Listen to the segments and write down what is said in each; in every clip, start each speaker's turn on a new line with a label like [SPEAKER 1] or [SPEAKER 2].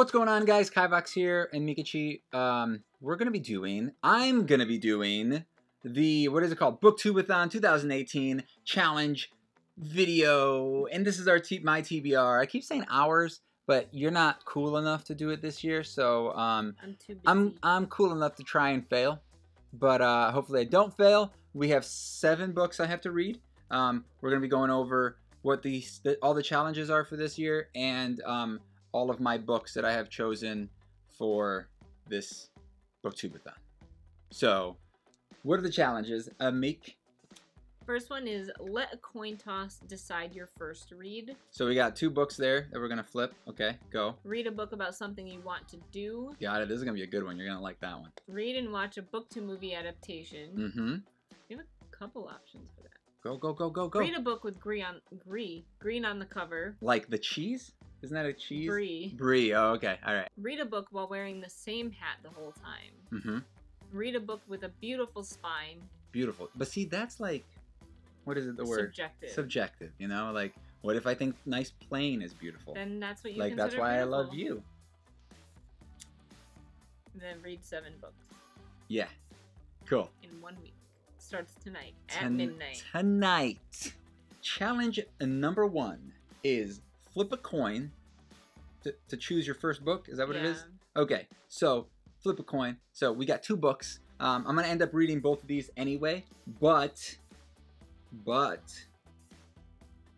[SPEAKER 1] What's going on, guys? Kivox here and Meekachii. Um, we're gonna be doing. I'm gonna be doing the what is it called? Booktubeathon 2018 challenge video, and this is our t- my TBR. I keep saying ours, but you're not cool enough to do it this year, so um,
[SPEAKER 2] I'm too busy.
[SPEAKER 1] I'm I'm cool enough to try and fail, but uh, hopefully I don't fail. We have seven books I have to read. Um, we're gonna be going over what the, the all the challenges are for this year and um, all of my books that I have chosen for this booktubeathon. So, what are the challenges? Uh, make
[SPEAKER 2] First one is let a coin toss decide your first read.
[SPEAKER 1] so we got two books there that we're gonna flip. Okay, go.
[SPEAKER 2] Read a book about something you want to do.
[SPEAKER 1] Got it. This is gonna be a good one. You're gonna like that one.
[SPEAKER 2] Read and watch a book to movie adaptation.
[SPEAKER 1] Mm-hmm.
[SPEAKER 2] We have a couple options for that.
[SPEAKER 1] Go go go go go.
[SPEAKER 2] Read a book with green on green, green on the cover.
[SPEAKER 1] Like the cheese? Isn't that a cheese?
[SPEAKER 2] Brie.
[SPEAKER 1] Brie. Oh, okay. All right.
[SPEAKER 2] Read a book while wearing the same hat the whole time.
[SPEAKER 1] Mm-hmm.
[SPEAKER 2] Read a book with a beautiful spine.
[SPEAKER 1] Beautiful. But see, that's like, what is it? The word
[SPEAKER 2] Subjective.
[SPEAKER 1] subjective. You know, like, what if I think nice plain is beautiful?
[SPEAKER 2] Then that's what you
[SPEAKER 1] like that's
[SPEAKER 2] consider
[SPEAKER 1] why I love
[SPEAKER 2] beautiful.
[SPEAKER 1] you.
[SPEAKER 2] Then read seven books
[SPEAKER 1] Yeah. Cool.
[SPEAKER 2] in one week. Starts tonight at
[SPEAKER 1] Ton-
[SPEAKER 2] midnight.
[SPEAKER 1] Tonight, challenge number one is flip a coin to, to choose your first book. Is that what it is? Okay, so flip a coin. So we got two books. Um, I'm gonna end up reading both of these anyway, but but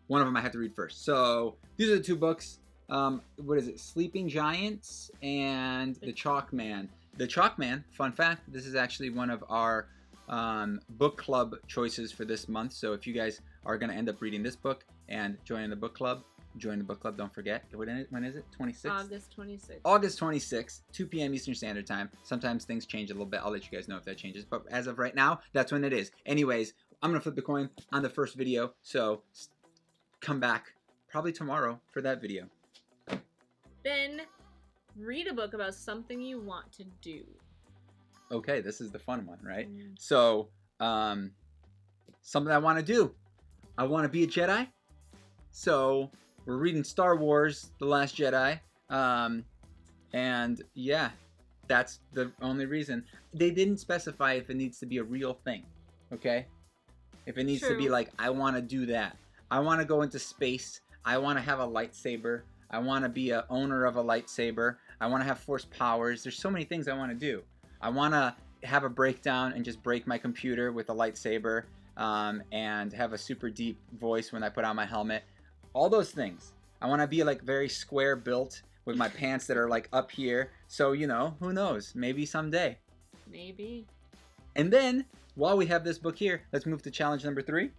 [SPEAKER 1] one of them I have to read first. So these are the two books. Um, what is it? Sleeping Giants and The Chalk Man. The Chalk Man. Fun fact: This is actually one of our um, book club choices for this month. So if you guys are gonna end up reading this book and joining the book club, join the book club. Don't forget. When is it? When is it? 26th.
[SPEAKER 2] August 26th.
[SPEAKER 1] August 26th, 2 p.m. Eastern Standard Time. Sometimes things change a little bit. I'll let you guys know if that changes. But as of right now, that's when it is. Anyways, I'm going to flip the coin on the first video. So come back probably tomorrow for that video.
[SPEAKER 2] Then read a book about something you want to do.
[SPEAKER 1] Okay, this is the fun one, right?
[SPEAKER 2] Mm.
[SPEAKER 1] So, um, something I want to do. I want to be a Jedi. So, we're reading Star Wars The Last Jedi. Um, and yeah, that's the only reason. They didn't specify if it needs to be a real thing. Okay? If it needs to be like, I want to do that. I want to go into space. I want to have a lightsaber. I want to be a owner of a lightsaber. I want to have force powers. There's so many things I want to do. I want to have a breakdown and just break my computer with a lightsaber um, and have a super deep voice when I put on my helmet. All those things. I want to be like very square built with my pants that are like up here. So, you know, who knows? Maybe someday.
[SPEAKER 2] Maybe.
[SPEAKER 1] And then, while we have this book here, let's move to challenge number three.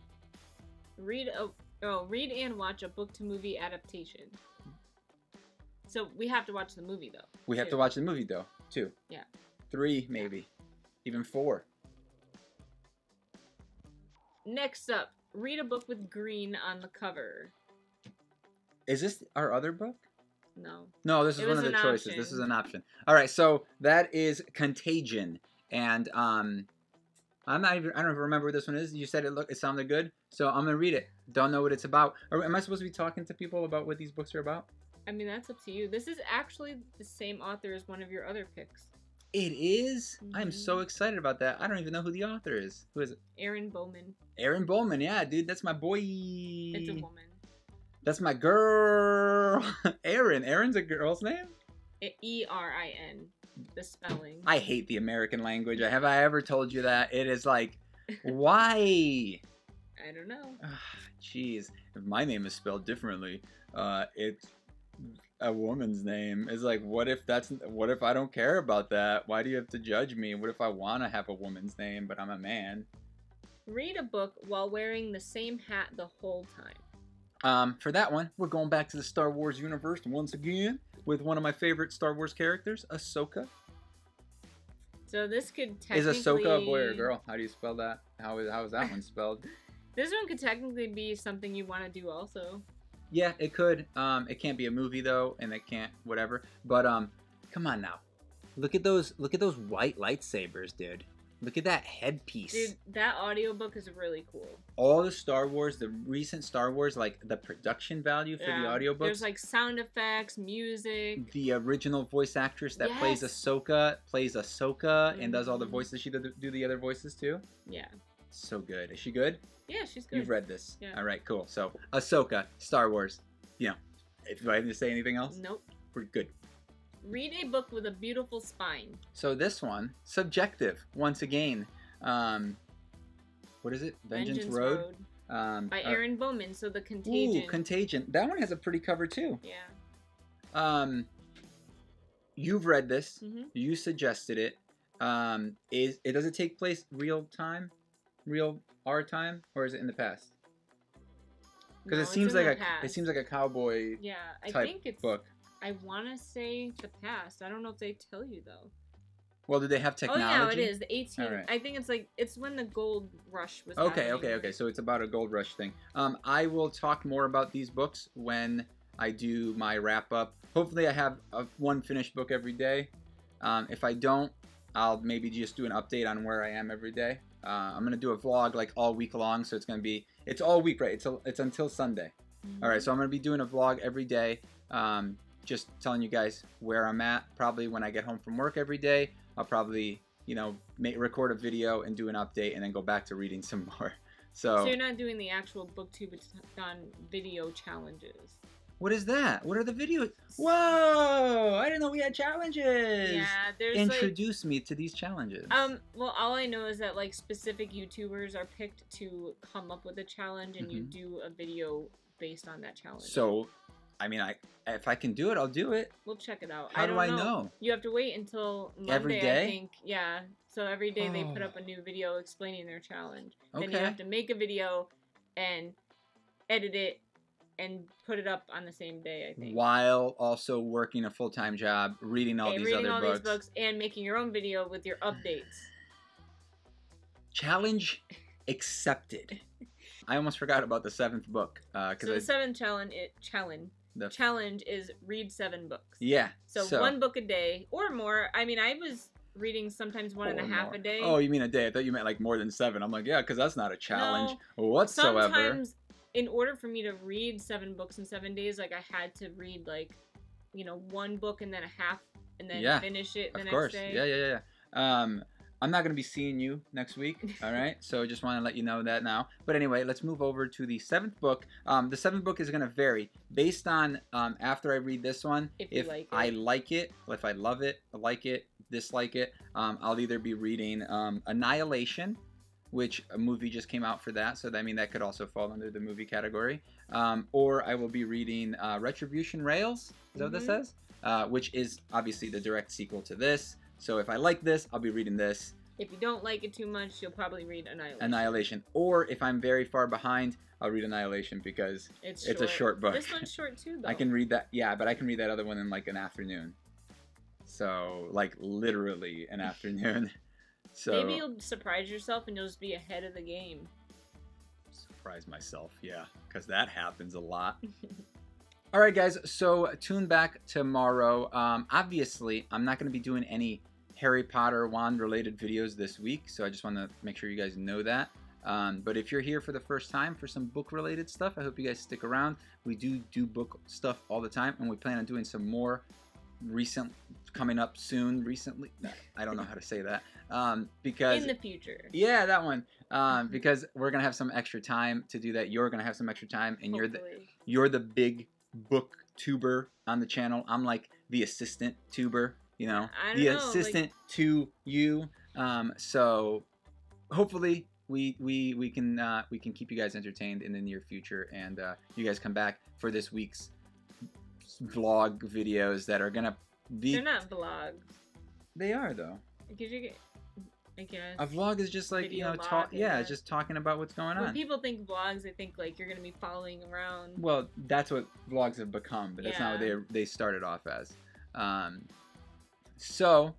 [SPEAKER 2] Read a oh, read and watch a book to movie adaptation. So we have to watch the movie though.
[SPEAKER 1] We have to watch the movie though, too.
[SPEAKER 2] Yeah.
[SPEAKER 1] Three, maybe. Even four.
[SPEAKER 2] Next up, read a book with green on the cover.
[SPEAKER 1] Is this our other book?
[SPEAKER 2] No.
[SPEAKER 1] No, this is
[SPEAKER 2] It
[SPEAKER 1] one of the choices. This is an option. All right, so that is Contagion, and um, I'm not even. I don't even remember what this one is. You said it look. It sounded good, so I'm gonna read it. Don't know what it's about. Or am I supposed to be talking to people about what these books are about?
[SPEAKER 2] I mean that's up to you. This is actually the same author as one of your other picks.
[SPEAKER 1] It is. I'm so
[SPEAKER 2] Mhm.
[SPEAKER 1] excited about that. I don't even know who the author is. Who is it?
[SPEAKER 2] Erin Bowman.
[SPEAKER 1] Erin Bowman. Yeah, dude, that's my boy.
[SPEAKER 2] It's a woman.
[SPEAKER 1] That's my girl. Aaron. Aaron's a girl's name.
[SPEAKER 2] E R I N. The spelling.
[SPEAKER 1] I hate the American language. Have I ever told you that? It is like, why?
[SPEAKER 2] I don't know.
[SPEAKER 1] Ah, Jeez, if my name is spelled differently, uh, it's a woman's name. It's like, what if that's what if I don't care about that? Why do you have to judge me? What if I want to have a woman's name, but I'm a man?
[SPEAKER 2] Read a book while wearing the same hat the whole time.
[SPEAKER 1] Um, for that one, we're going back to the Star Wars universe once again with one of my favorite Star Wars characters, Ahsoka.
[SPEAKER 2] So this could technically...
[SPEAKER 1] Is Ahsoka a boy or a girl? How do you spell that? How is how is that one spelled?
[SPEAKER 2] This one could technically be something you want to do also.
[SPEAKER 1] Yeah, it could. Um, it can't be a movie though, and it can't whatever. But um, come on now, look at those look at those white lightsabers, dude. Look at that headpiece.
[SPEAKER 2] Dude, that audiobook is really cool.
[SPEAKER 1] All the Star Wars, the recent Star Wars, like the production value for the audiobooks.
[SPEAKER 2] There's like sound effects, music.
[SPEAKER 1] the original voice actress that plays
[SPEAKER 2] Yes.
[SPEAKER 1] Ahsoka plays Ahsoka and does all the
[SPEAKER 2] Mhm.
[SPEAKER 1] voices. She do do the other voices too.
[SPEAKER 2] Yeah.
[SPEAKER 1] So good. Is she good?
[SPEAKER 2] Yeah, she's good.
[SPEAKER 1] You've read this.
[SPEAKER 2] Yeah.
[SPEAKER 1] All right, cool. So Ahsoka, Star Wars. You know, if do I have to say anything else?
[SPEAKER 2] Nope.
[SPEAKER 1] We're good.
[SPEAKER 2] Read a book with a beautiful spine.
[SPEAKER 1] So this one, subjective, once again. Um, what is it? Vengeance, Road. Um,
[SPEAKER 2] by
[SPEAKER 1] uh,
[SPEAKER 2] Erin Bowman. So the Contagion.
[SPEAKER 1] Ooh, Contagion. That one has a pretty cover too.
[SPEAKER 2] yeah.
[SPEAKER 1] Um, you've read this.
[SPEAKER 2] hmm
[SPEAKER 1] You suggested it. Um, is it does it take place real time, real our time, or is it in the past? Because it seems like a it seems like a cowboy
[SPEAKER 2] Yeah, I
[SPEAKER 1] type
[SPEAKER 2] think it's.
[SPEAKER 1] book.
[SPEAKER 2] I want to say the past. I don't know if they tell you though.
[SPEAKER 1] Well, do they have technology?
[SPEAKER 2] Oh yeah, it is the 18.
[SPEAKER 1] Alright.
[SPEAKER 2] I think it's like it's when the gold rush was.
[SPEAKER 1] Okay,
[SPEAKER 2] happening.
[SPEAKER 1] okay, okay. So it's about a gold rush thing. Um, I will talk more about these books when I do my wrap up. Hopefully, I have a, one finished book every day. Um, if I don't, I'll maybe just do an update on where I am every day. Uh, I'm gonna do a vlog like all week long, so it's gonna be it's all week, right? It's a, it's until Sunday. All right, so I'm gonna be doing a vlog every day, um, just telling you guys where I'm at. Probably when I get home from work every day, I'll probably you know make, record a video and do an update, and then go back to reading some more.
[SPEAKER 2] So
[SPEAKER 1] So
[SPEAKER 2] you're not doing the actual booktube on video challenges.
[SPEAKER 1] what is that? What are the videos? Whoa! I didn't know we had challenges.
[SPEAKER 2] Yeah, there's like
[SPEAKER 1] Introduce me to these challenges.
[SPEAKER 2] Um, well, all I know is that like specific YouTubers are picked to come up with a challenge, and you
[SPEAKER 1] Mhm.
[SPEAKER 2] do a video based on that challenge.
[SPEAKER 1] so, I mean, I if I can do it, I'll do it.
[SPEAKER 2] we'll check it out.
[SPEAKER 1] How
[SPEAKER 2] I
[SPEAKER 1] do I know?
[SPEAKER 2] You have to wait until Monday.
[SPEAKER 1] Every day?
[SPEAKER 2] I think. Yeah. So every day they put
[SPEAKER 1] Oh.
[SPEAKER 2] up a new video explaining their challenge.
[SPEAKER 1] Okay.
[SPEAKER 2] Then you have to make a video and edit it and put it up on the same day. I think.
[SPEAKER 1] While also working a full time job, reading all
[SPEAKER 2] And
[SPEAKER 1] these
[SPEAKER 2] reading
[SPEAKER 1] other
[SPEAKER 2] all
[SPEAKER 1] books.
[SPEAKER 2] these books and making your own video with your updates.
[SPEAKER 1] Challenge accepted. I almost forgot about the seventh book uh, because
[SPEAKER 2] So the seventh challenge, it, challenge,
[SPEAKER 1] the
[SPEAKER 2] challenge is read seven books.
[SPEAKER 1] yeah.
[SPEAKER 2] So, one book a day or more. I mean, I was reading sometimes one and a
[SPEAKER 1] more.
[SPEAKER 2] a day.
[SPEAKER 1] Oh, you mean a day? I thought you meant like more than seven. I'm like, yeah, because that's not a challenge whatsoever.
[SPEAKER 2] Sometimes, in order for me to read seven books in seven days, like I had to read like, you know, one book and then a half, and then
[SPEAKER 1] Yeah,
[SPEAKER 2] finish it the
[SPEAKER 1] of
[SPEAKER 2] next
[SPEAKER 1] course.
[SPEAKER 2] day.
[SPEAKER 1] Yeah, yeah, yeah. yeah. Um, I'm not gonna be seeing you next week. All right. so I just want to let you know that now. But anyway, let's move over to the seventh book. Um, the seventh book is gonna vary based on um, after I read this one.
[SPEAKER 2] If you like
[SPEAKER 1] I
[SPEAKER 2] it.
[SPEAKER 1] like it, if I love it, like it, dislike it, um, I'll either be reading um, Annihilation, which a movie just came out for that. So I mean that could also fall under the movie category. Um, or I will be reading uh, Retribution Rails. Is that what this says? Uh, which is obviously the direct sequel to this. So if I like this, I'll be reading this
[SPEAKER 2] If you don't like it too much, you'll probably read Annihilation.
[SPEAKER 1] Annihilation. Or if I'm very far behind, I'll read Annihilation because
[SPEAKER 2] It's
[SPEAKER 1] it's a short book.
[SPEAKER 2] This one's short too, though.
[SPEAKER 1] I can read that. Yeah, but I can read that other one in like an afternoon. So like literally an afternoon. So
[SPEAKER 2] Maybe you'll surprise yourself and you'll just be ahead of the game.
[SPEAKER 1] surprise myself. Yeah, because that happens a lot. All right, guys. So tune back tomorrow. Um, obviously, I'm not going to be doing any Harry Potter wand related videos this week, so I just want to make sure you guys know that. Um, but if you're here for the first time for some book related stuff, I hope you guys stick around. We do do book stuff all the time, and we plan on doing some more recent coming up soon. Recently, I don't know how to say that um, because
[SPEAKER 2] In the future.
[SPEAKER 1] yeah, that one. Um, because we're gonna have some extra time to do that. You're gonna have some extra time, and you're the you're the big book tuber on the channel. I'm like the assistant tuber, you know, the
[SPEAKER 2] know, like-
[SPEAKER 1] assistant to you. Um, so hopefully we we we can uh, we can keep you guys entertained in the near future, and uh, you guys come back for this week's vlog videos that are gonna be.
[SPEAKER 2] They're not vlogs.
[SPEAKER 1] They are though.
[SPEAKER 2] Because you get, I guess.
[SPEAKER 1] A vlog is just like you know, talk. Yeah,
[SPEAKER 2] yeah.
[SPEAKER 1] it's just talking about what's going on.
[SPEAKER 2] when
[SPEAKER 1] on.
[SPEAKER 2] people think vlogs, they think like you're gonna be following around.
[SPEAKER 1] Well, that's what vlogs have become, but that's not what they they started off as. Um, so,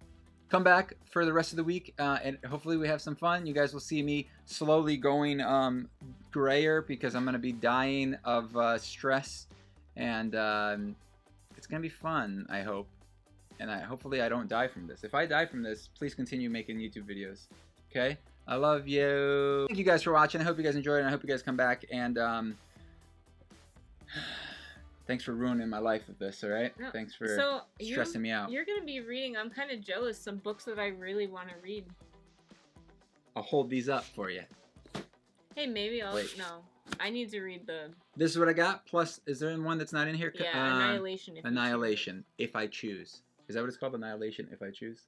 [SPEAKER 1] come back for the rest of the week, uh, and hopefully we have some fun. You guys will see me slowly going um, grayer because I'm gonna be dying of uh, stress, and um, it's gonna be fun. I hope, and I hopefully I don't die from this. If I die from this, please continue making YouTube videos Okay. I love you. Thank you guys for watching. I hope you guys enjoyed it. I hope you guys come back. And um, thanks for ruining my life with this. All right.
[SPEAKER 2] No,
[SPEAKER 1] Thanks for
[SPEAKER 2] so
[SPEAKER 1] stressing me out.
[SPEAKER 2] you're gonna be reading. I'm kind of jealous. Some books that I really want to read.
[SPEAKER 1] I'll hold these up for you.
[SPEAKER 2] Hey, maybe I'll.
[SPEAKER 1] Wait.
[SPEAKER 2] No, I need to read the
[SPEAKER 1] This is what I got. Plus, is there one that's not in here?
[SPEAKER 2] yeah
[SPEAKER 1] Uh,
[SPEAKER 2] Annihilation. If you.
[SPEAKER 1] Annihilation. If I choose. Is that what it's called? Annihilation. If I choose.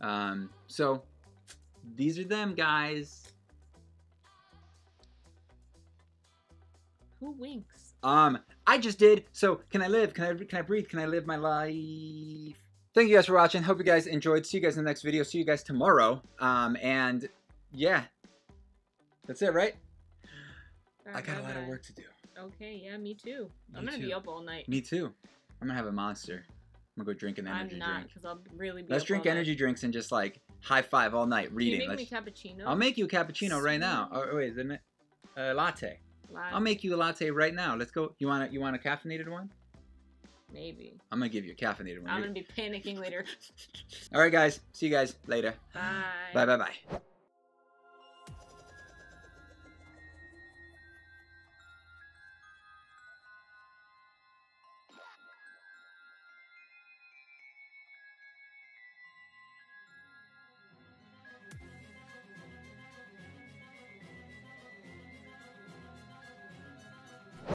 [SPEAKER 1] Um. So, these are them, guys.
[SPEAKER 2] Who winks?
[SPEAKER 1] Um, I just did. So can I live? Can I can I breathe? Can I live my life? Thank you guys for watching. Hope you guys enjoyed. See you guys in the next video. See you guys tomorrow. Um, and yeah, that's it, right? I got a lot of work to do.
[SPEAKER 2] Okay, yeah, me too. I'm gonna
[SPEAKER 1] too.
[SPEAKER 2] be up all night.
[SPEAKER 1] Me too. I'm gonna have a monster. I'm gonna go drink an energy
[SPEAKER 2] I'm not,
[SPEAKER 1] drink.
[SPEAKER 2] because I'll really be.
[SPEAKER 1] Let's drink
[SPEAKER 2] all night.
[SPEAKER 1] energy drinks and just like high five all night
[SPEAKER 2] Can
[SPEAKER 1] reading.
[SPEAKER 2] you make
[SPEAKER 1] Let's-
[SPEAKER 2] me cappuccino?
[SPEAKER 1] I'll make you a cappuccino right now.
[SPEAKER 2] Sweet.
[SPEAKER 1] Oh wait, isn't it? A latte.
[SPEAKER 2] Live?
[SPEAKER 1] I'll make you a latte right now. Let's go. You want a, you want a caffeinated one?
[SPEAKER 2] Maybe.
[SPEAKER 1] I'm gonna give you a caffeinated one.
[SPEAKER 2] I'm gonna be panicking later.
[SPEAKER 1] All right, guys. See you guys later.
[SPEAKER 2] Bye.
[SPEAKER 1] Bye bye bye.